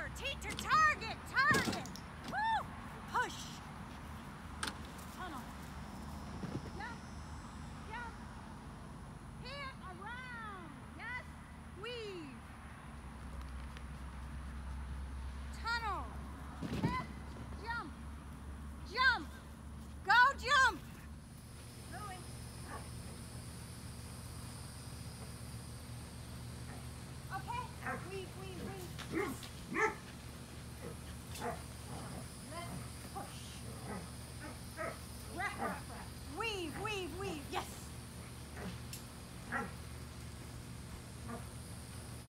Teeter. Teeter. Target. Target. Woo. Push. Tunnel. Jump. Jump. Hit. Around. Yes. Weave. Tunnel. Hit. Jump. Jump. Go jump. Louis. Okay. Weave, weave, weave.